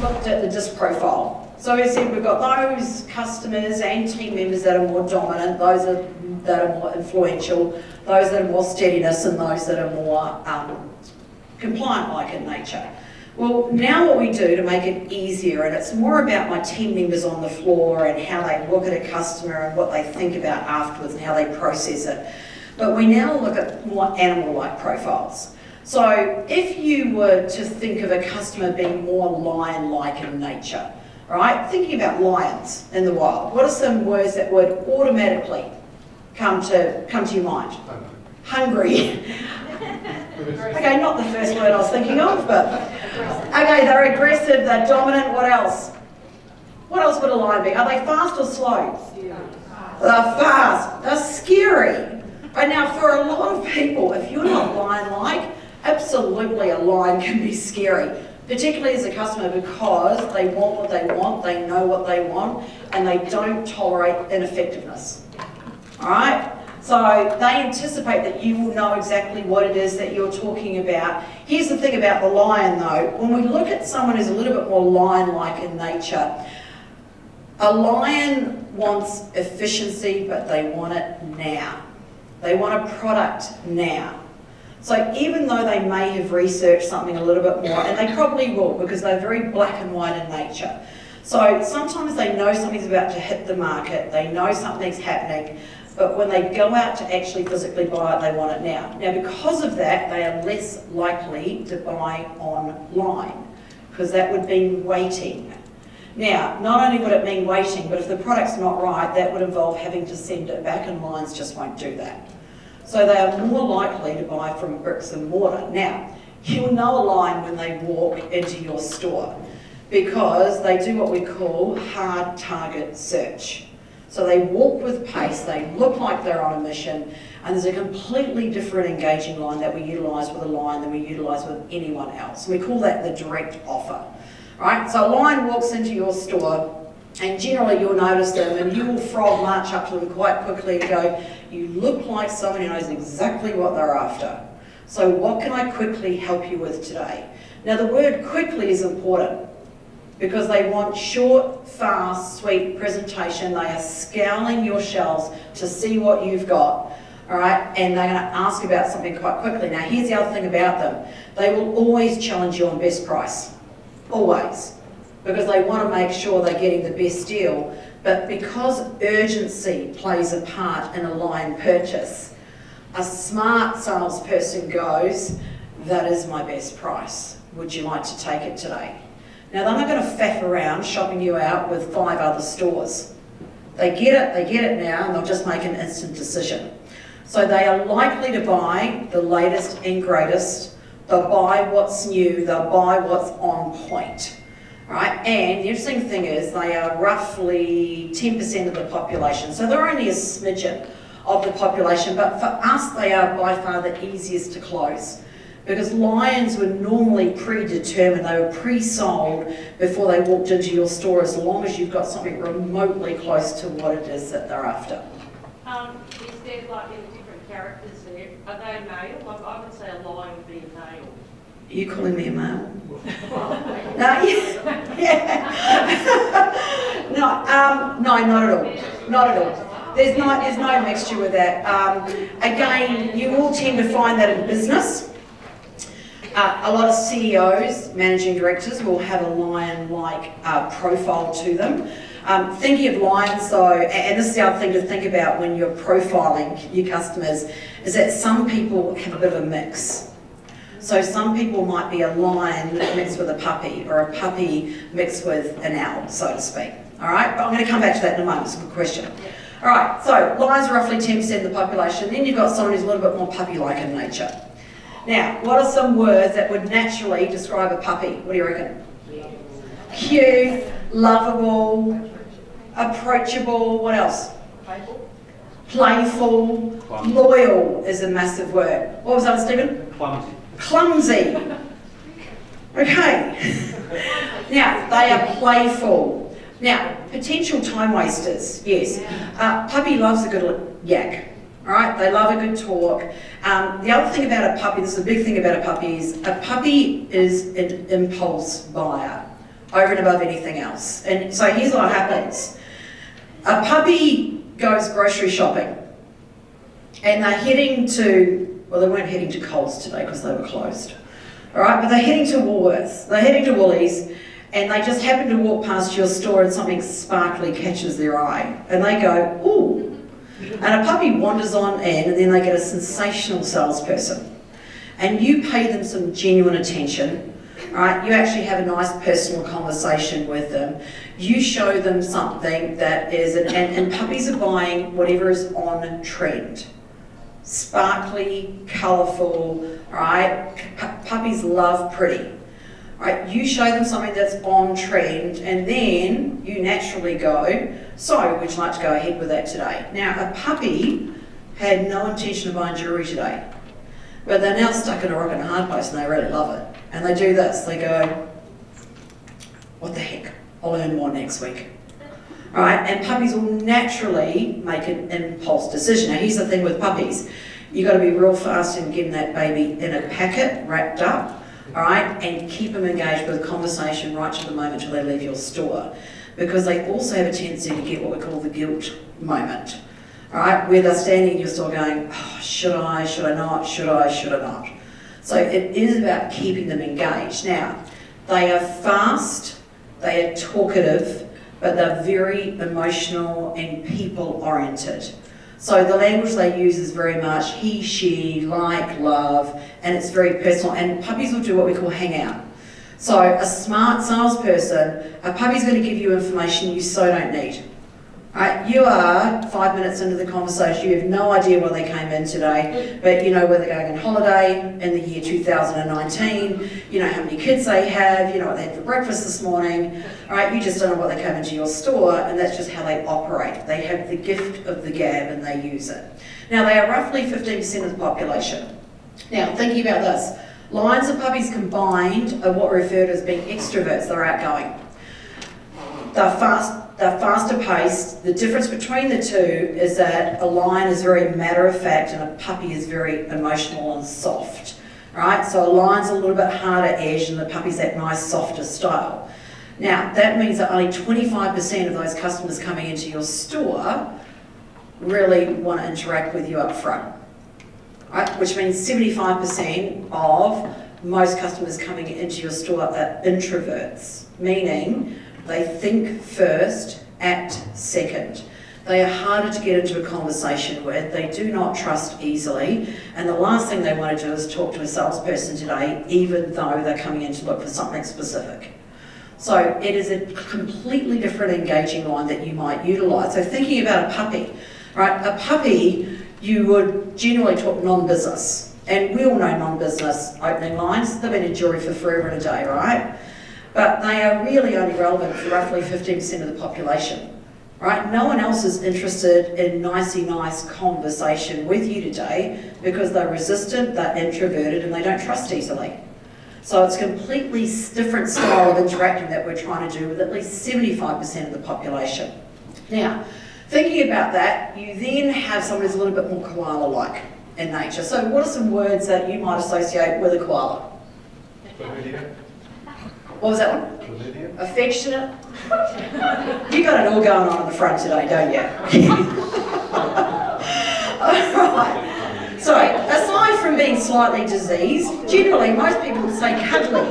looked at the DISC profile. So we said we've got those customers and team members that are more dominant, those are, that are more influential, those that are more steadiness, and those that are more um, compliant-like in nature. Well, now what we do to make it easier, and it's more about my team members on the floor and how they look at a customer and what they think about afterwards and how they process it. But we now look at more animal-like profiles. So if you were to think of a customer being more lion-like in nature, right? Thinking about lions in the wild, what are some words that would automatically come to come to your mind? Hungry. okay, not the first word I was thinking of, but okay, they're aggressive, they're dominant. What else? What else would a lion be? Are they fast or slow? They're fast. They're scary. But now, for a lot of people, if you're not lion-like, Absolutely, a line can be scary, particularly as a customer because they want what they want, they know what they want, and they don't tolerate ineffectiveness. All right? So they anticipate that you will know exactly what it is that you're talking about. Here's the thing about the lion though, when we look at someone who's a little bit more lion-like in nature, a lion wants efficiency, but they want it now. They want a product now. So even though they may have researched something a little bit more, and they probably will because they're very black and white in nature. So sometimes they know something's about to hit the market, they know something's happening, but when they go out to actually physically buy it, they want it now. Now because of that, they are less likely to buy online because that would mean waiting. Now, not only would it mean waiting, but if the product's not right, that would involve having to send it back and lines just won't do that. So they are more likely to buy from bricks and mortar. Now, you'll know a line when they walk into your store because they do what we call hard target search. So they walk with pace, they look like they're on a mission, and there's a completely different engaging line that we utilise with a line than we utilise with anyone else. We call that the direct offer. Right? So a line walks into your store, and generally you'll notice them and you will frog march up to them quite quickly and go, you look like someone who knows exactly what they're after. So what can I quickly help you with today? Now the word quickly is important because they want short, fast, sweet presentation. They are scouring your shelves to see what you've got, all right? And they're going to ask about something quite quickly. Now here's the other thing about them. They will always challenge you on best price, always because they want to make sure they're getting the best deal. But because urgency plays a part in a line purchase, a smart salesperson goes, that is my best price. Would you like to take it today? Now they're not going to faff around shopping you out with five other stores. They get it, they get it now, and they'll just make an instant decision. So they are likely to buy the latest and greatest. They'll buy what's new, they'll buy what's on point right? And the interesting thing is they are roughly 10% of the population, so they're only a smidgen of the population, but for us they are by far the easiest to close because lions were normally predetermined, they were pre-sold before they walked into your store as long as you've got something remotely close to what it is that they're after. Um, is there like any different characters there? Are they male? Like I would say a lion would be a male. You calling me a male? no, yeah. no, um, no, not at all. Not at all. There's no, there's no mixture with that. Um, again, you will tend to find that in business. Uh, a lot of CEOs, managing directors, will have a lion-like uh, profile to them. Um, thinking of lions though, and this is the other thing to think about when you're profiling your customers, is that some people have a bit of a mix. So some people might be a lion mixed with a puppy, or a puppy mixed with an owl, so to speak. All right, but I'm going to come back to that in a moment. It's a good question. All right, so lions are roughly 10% of the population. Then you've got someone who's a little bit more puppy-like in nature. Now, what are some words that would naturally describe a puppy? What do you reckon? Cute, lovable, approachable, what else? Playful. Playful, loyal is a massive word. What was that, Stephen? Clumsy clumsy. Okay. now, they are playful. Now, potential time wasters, yes. Uh, puppy loves a good yak, all right? They love a good talk. Um, the other thing about a puppy, this is a big thing about a puppy, is a puppy is an impulse buyer. over and above anything else. And so here's what happens. A puppy goes grocery shopping and they're heading to, well, they weren't heading to Coles today because they were closed. All right, but they're heading to Woolworths, they're heading to Woolies, and they just happen to walk past your store and something sparkly catches their eye. And they go, ooh. And a puppy wanders on in, and then they get a sensational salesperson. And you pay them some genuine attention, right? You actually have a nice personal conversation with them. You show them something that is, and, and, and puppies are buying whatever is on trend sparkly, colourful, right? P- puppies love pretty. Right, you show them something that's on trend, and then you naturally go, so would you like to go ahead with that today? Now, a puppy had no intention of buying jewellery today, but they're now stuck in a rock and a hard place and they really love it. And they do this, they go, what the heck, I'll earn more next week. Right, and puppies will naturally make an impulse decision. Now, here's the thing with puppies you've got to be real fast in getting that baby in a packet, wrapped up, all right, and keep them engaged with conversation right to the moment till they leave your store. Because they also have a tendency to get what we call the guilt moment, all right, where they're standing in your store going, oh, should I, should I not, should I, should I not? So it is about keeping them engaged. Now, they are fast, they are talkative, but they're very emotional and people oriented. So the language they use is very much he, she, like, love, and it's very personal. And puppies will do what we call hang out. So a smart salesperson, a puppy's going to give you information you so don't need. Right, you are five minutes into the conversation, you have no idea why they came in today, but you know where they're going on holiday in the year 2019, you know how many kids they have, you know what they had for breakfast this morning, right? You just don't know what they come into your store, and that's just how they operate. They have the gift of the gab and they use it. Now, they are roughly 15% of the population. Now, thinking about this, lions and puppies combined are what referred to as being extroverts, they're outgoing. They're fast, they're faster paced. The difference between the two is that a lion is very matter of fact and a puppy is very emotional and soft. Right? So a lion's a little bit harder edge and the puppy's that nice softer style. Now, that means that only 25% of those customers coming into your store really want to interact with you up front. Right? Which means 75% of most customers coming into your store are introverts, meaning they think first, act second. They are harder to get into a conversation with. They do not trust easily. And the last thing they want to do is talk to a salesperson today, even though they're coming in to look for something specific. So it is a completely different engaging line that you might utilise. So thinking about a puppy, right? A puppy, you would generally talk non-business. And we all know non-business opening lines. They've been in jewellery for forever and a day, right? They are really only relevant for roughly 15% of the population. Right? No one else is interested in nicey nice conversation with you today because they're resistant, they're introverted, and they don't trust easily. So it's a completely different style of interacting that we're trying to do with at least 75% of the population. Now, thinking about that, you then have someone who's a little bit more koala-like in nature. So what are some words that you might associate with a koala? What was that one? Chlamydia. Affectionate. you got it all going on in the front today, don't you? Alright. So, aside from being slightly diseased, generally most people say cuddly.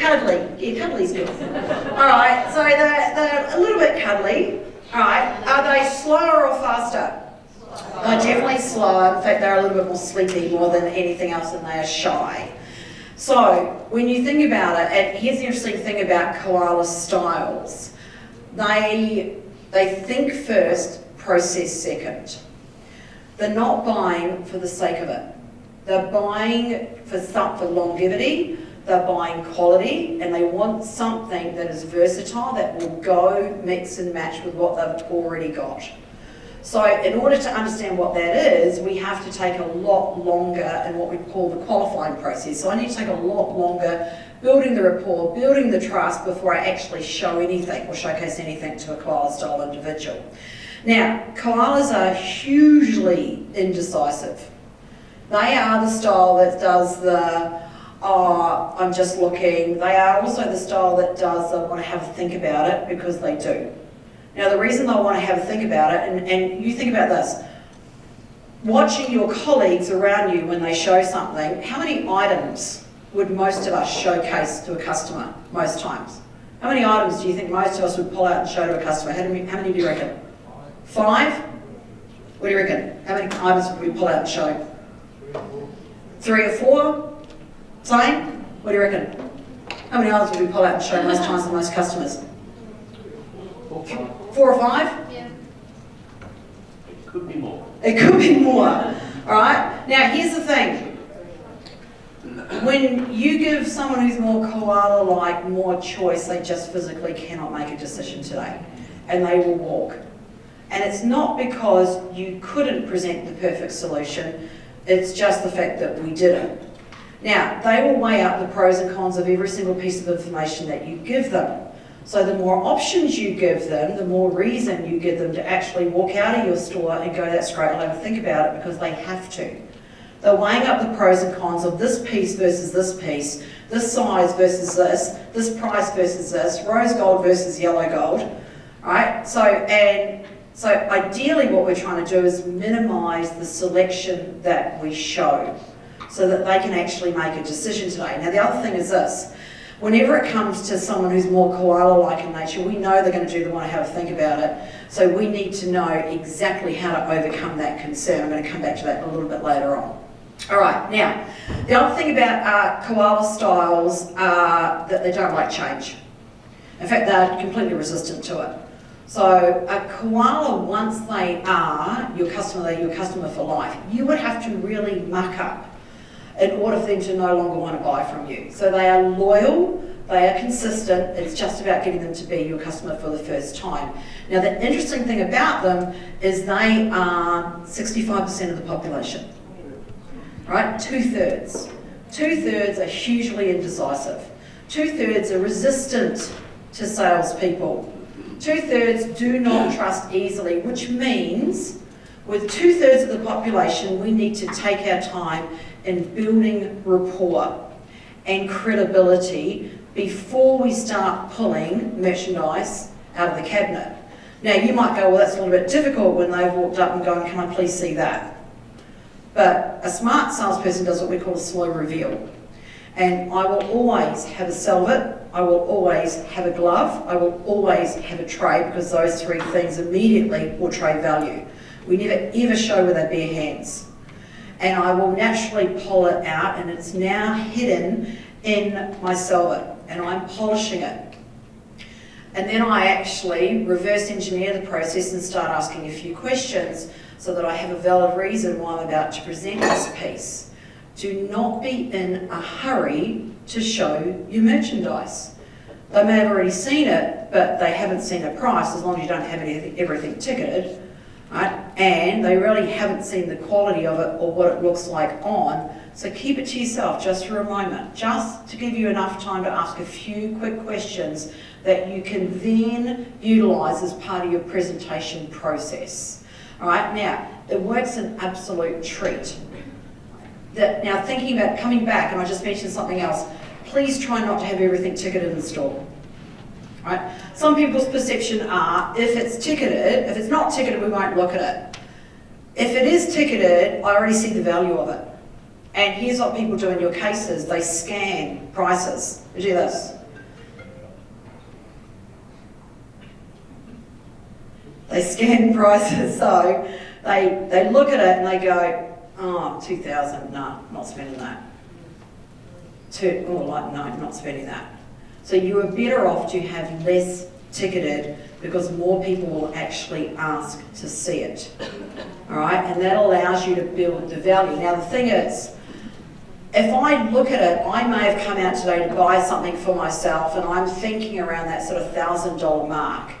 Cuddly. Yeah, cuddly's good. Alright, so they're, they're a little bit cuddly. Alright, are they slower or faster? They're definitely slower. In fact, they're a little bit more sleepy more than anything else, and they are shy. So when you think about it, and here's the interesting thing about koala styles. They, they think first, process second. They're not buying for the sake of it. They're buying for, for longevity, they're buying quality, and they want something that is versatile, that will go mix and match with what they've already got. So in order to understand what that is, we have to take a lot longer in what we call the qualifying process. So I need to take a lot longer building the rapport, building the trust before I actually show anything or showcase anything to a koala style individual. Now, koalas are hugely indecisive. They are the style that does the, oh, I'm just looking. They are also the style that does, I want to have a think about it because they do. Now, the reason I want to have a think about it, and, and you think about this, watching your colleagues around you when they show something, how many items would most of us showcase to a customer most times? How many items do you think most of us would pull out and show to a customer? How many, how many do you reckon? Five? What do you reckon? How many items would we pull out and show? Three or four? Same? What do you reckon? How many items would we pull out and show most times to most customers? Four or five? Yeah. It could be more. It could be more. All right? Now, here's the thing. When you give someone who's more koala-like more choice, they just physically cannot make a decision today. And they will walk. And it's not because you couldn't present the perfect solution, it's just the fact that we didn't. Now, they will weigh up the pros and cons of every single piece of information that you give them. So the more options you give them, the more reason you give them to actually walk out of your store and go that straight and have think about it because they have to. They're weighing up the pros and cons of this piece versus this piece, this size versus this, this price versus this, rose gold versus yellow gold, right? So, and so ideally what we're trying to do is minimize the selection that we show so that they can actually make a decision today. Now the other thing is this, whenever it comes to someone who's more koala-like in nature, we know they're going to do the want to have a think about it. So we need to know exactly how to overcome that concern. I'm going to come back to that a little bit later on. All right, now, the other thing about uh, koala styles are that they don't like change. In fact, they're completely resistant to it. So a koala, once they are your customer, they're your customer for life, you would have to really muck up in order for them to no longer want to buy from you. So they are loyal, they are consistent, it's just about getting them to be your customer for the first time. Now the interesting thing about them is they are 65% of the population right? Two thirds. Two thirds are hugely indecisive. Two thirds are resistant to salespeople. Two thirds do not trust easily, which means with two thirds of the population, we need to take our time in building rapport and credibility before we start pulling merchandise out of the cabinet. Now you might go, well that's a little bit difficult when they've walked up and gone, can I please see that? But a smart salesperson does what we call a slow reveal. And I will always have a Selvyt, I will always have a glove, I will always have a tray because those three things immediately will trade value. We never ever show with our bare hands. And I will naturally pull it out and it's now hidden in my Selvyt and I'm polishing it. And then I actually reverse engineer the process and start asking a few questions so that I have a valid reason why I'm about to present this piece. Do not be in a hurry to show your merchandise. They may have already seen it, but they haven't seen a price as long as you don't have anything, everything ticketed, right? And they really haven't seen the quality of it or what it looks like on. So keep it to yourself just for a moment, just to give you enough time to ask a few quick questions that you can then utilise as part of your presentation process. All right, now, the work's an absolute treat. That, now, thinking about coming back, and I just mentioned something else, please try not to have everything ticketed in store. Right? Some people's perception are, if it's ticketed, if it's not ticketed, we won't look at it. If it is ticketed, I already see the value of it. And here's what people do in your cases, they scan prices. They do this. They scan prices, so they, they look at it and they go, oh, 2,000, no, not spending that. Two, oh, like, no, not spending that. So you are better off to have less ticketed because more people will actually ask to see it. All right, and that allows you to build the value. Now the thing is, if I look at it, I may have come out today to buy something for myself and I'm thinking around that sort of thousand dollar mark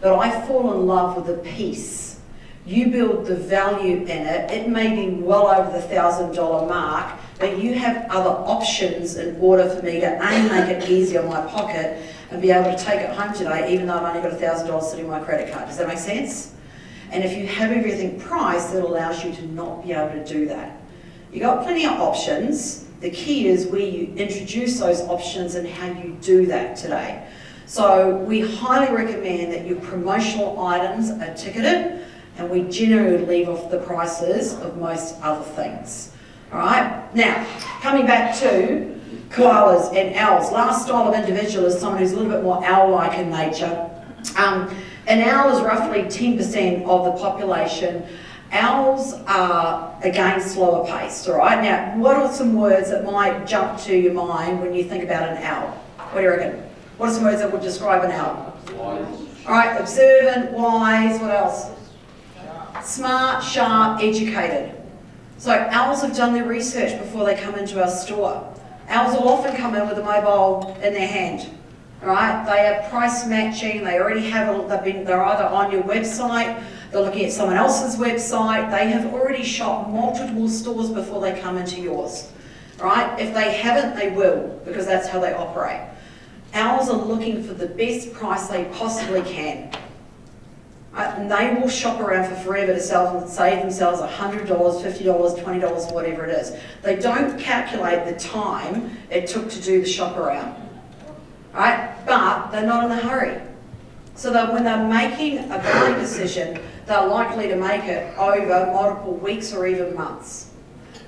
but I fall in love with the piece. You build the value in it. It may be well over the thousand dollar mark, but you have other options in order for me to A, make it easy on my pocket and be able to take it home today, even though I've only got a thousand dollars sitting on my credit card. Does that make sense? And if you have everything priced, that allows you to not be able to do that. You've got plenty of options The key is where you introduce those options and how you do that today. So we highly recommend that your promotional items are ticketed and we generally leave off the prices of most other things. All right, now coming back to koalas and owls. Last style of individual is someone who's a little bit more owl-like in nature. Um, an owl is roughly 10% of the population. Owls are, again, slower paced, all right? Now, what are some words that might jump to your mind when you think about an owl? What do you reckon? What are some words that would describe an owl? Wise. All right, observant, wise, what else? Smart, sharp, educated. So owls have done their research before they come into our store. Owls will often come in with a mobile in their hand. Right, they are price matching. They already have. A, they've been. They're either on your website. They're looking at someone else's website. They have already shopped multiple stores before they come into yours. Right? If they haven't, they will because that's how they operate. Owls are looking for the best price they possibly can. Uh, and they will shop around for forever to sell, save themselves $100, $50, $20, whatever it is. They don't calculate the time it took to do the shop around, right? But they're not in a hurry. So that when they're making a buying decision, they're likely to make it over multiple weeks or even months.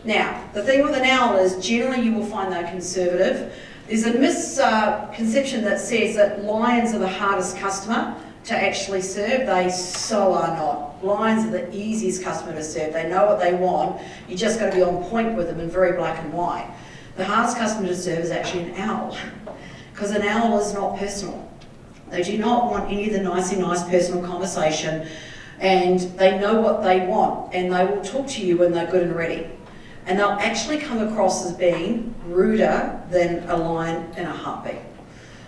Now, the thing with an owl is generally you will find they're conservative. There's a misconception that says that lions are the hardest customer to actually serve. They so are not. Lions are the easiest customer to serve. They know what they want. You just got to be on point with them and very black and white. The hardest customer to serve is actually an owl, because an owl is not personal. They do not want any of the nicey nice personal conversation, and they know what they want, and they will talk to you when they're good and ready. And they'll actually come across as being ruder than a lion in a heartbeat.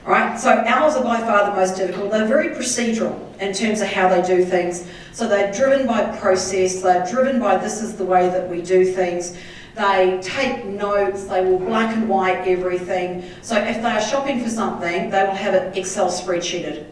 Right, so owls are by far the most difficult. They're very procedural in terms of how they do things. So they're driven by process, they're driven by this is the way that we do things. They take notes, they will black and white everything. So if they are shopping for something, they will have it Excel spreadsheeted.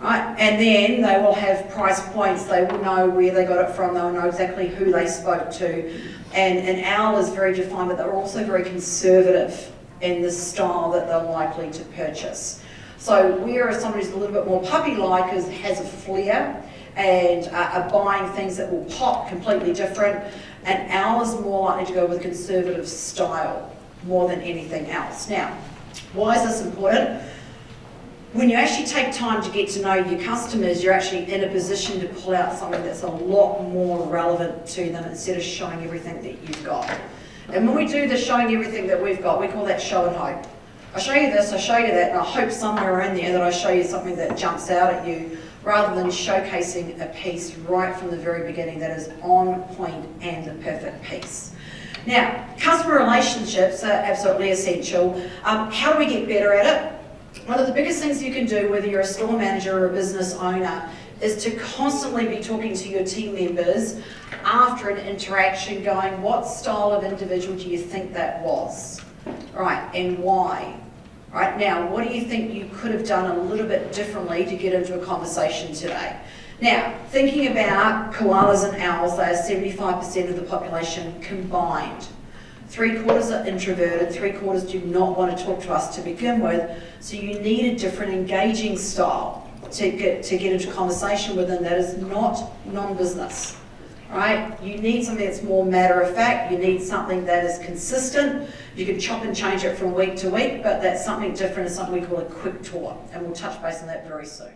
Right? And then they will have price points, they will know where they got it from, they will know exactly who they spoke to. And an owl is very defined, but they're also very conservative in the style that they're likely to purchase. So whereas somebody who's a little bit more puppy-like has a flair and uh, are buying things that will pop completely different, an owl is more likely to go with conservative style more than anything else. Now, why is this important? When you actually take time to get to know your customers, you're actually in a position to pull out something that's a lot more relevant to them instead of showing everything that you've got. And when we do the showing everything that we've got, we call that show and hope. I show you this, I show you that, and I hope somewhere in there that I show you something that jumps out at you rather than showcasing a piece right from the very beginning that is on point and the perfect piece. Now, customer relationships are absolutely essential. Um, how do we get better at it? One of the biggest things you can do, whether you're a store manager or a business owner, is to constantly be talking to your team members after an interaction going, what style of individual do you think that was? Right, and why? Right now, what do you think you could have done a little bit differently to get into a conversation today? Now, thinking about koalas and owls, they are 75% of the population combined. Three quarters are introverted, three quarters do not want to talk to us to begin with, so you need a different engaging style to get, to get into conversation with them that is not non-business, right? You need something that's more matter of fact. You need something that is consistent. You can chop and change it from week to week, but that's something different. It's something we call a quick tour, and we'll touch base on that very soon.